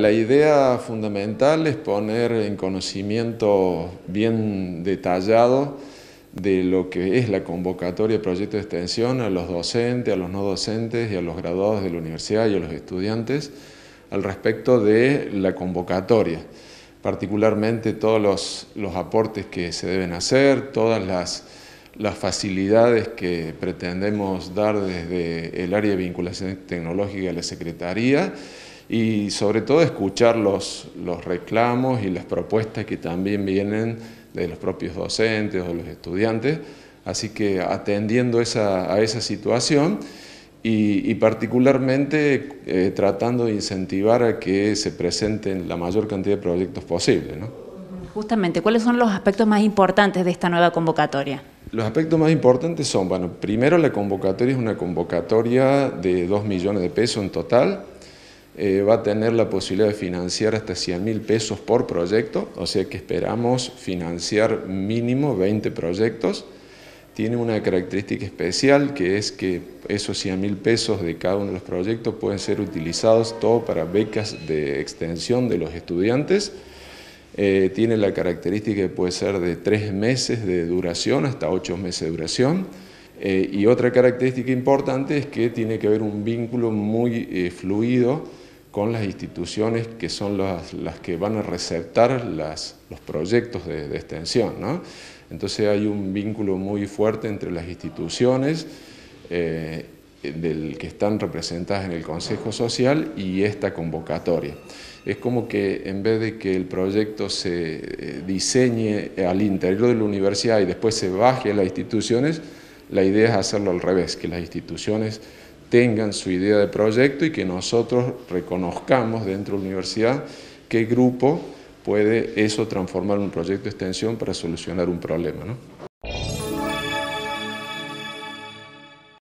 La idea fundamental es poner en conocimiento bien detallado de lo que es la convocatoria de proyectos de extensión a los docentes, a los no docentes y a los graduados de la universidad y a los estudiantes al respecto de la convocatoria, particularmente todos los, los aportes que se deben hacer, todas las, las facilidades que pretendemos dar desde el área de vinculación tecnológica de la Secretaría y sobre todo escuchar los, los reclamos y las propuestas que también vienen de los propios docentes o los estudiantes, así que atendiendo esa, a esa situación y, particularmente eh, tratando de incentivar a que se presenten la mayor cantidad de proyectos posible. ¿no? Justamente, ¿cuáles son los aspectos más importantes de esta nueva convocatoria? Los aspectos más importantes son, bueno, primero la convocatoria es una convocatoria de 2 millones de pesos en total, eh, va a tener la posibilidad de financiar hasta 100 mil pesos por proyecto, o sea que esperamos financiar mínimo 20 proyectos. Tiene una característica especial que es que esos 100 mil pesos de cada uno de los proyectos pueden ser utilizados todo para becas de extensión de los estudiantes. Eh, tiene la característica que puede ser de tres meses de duración hasta ocho meses de duración. Eh, y otra característica importante es que tiene que haber un vínculo muy fluido con las instituciones que son las, que van a receptar los proyectos de, extensión. Entonces hay un vínculo muy fuerte entre las instituciones eh, del, que están representadas en el Consejo Social y esta convocatoria. Es como que en vez de que el proyecto se eh, diseñe al interior de la universidad y después se baje a las instituciones, la idea es hacerlo al revés, que las instituciones tengan su idea de proyecto y que nosotros reconozcamos dentro de la universidad qué grupo puede eso transformar en un proyecto de extensión para solucionar un problema. ¿no?